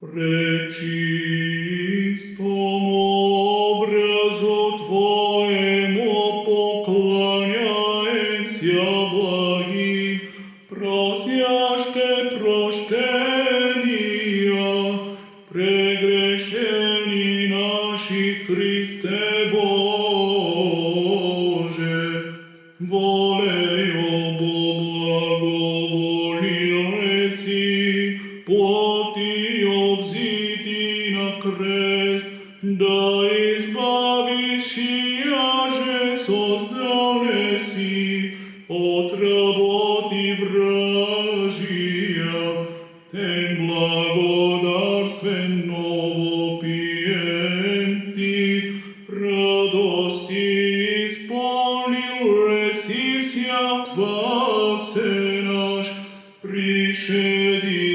Пречистому образу Твоему поклоняемся, благи, просяште прощения прегрешений наших, Христе Боже, волею ti obziti na crest, da izbaviši jaže sozdravne si od raboti vražija, ten blagodarstven novo pijem ti, radosti ispolnil resi vsia spase naš, prišedi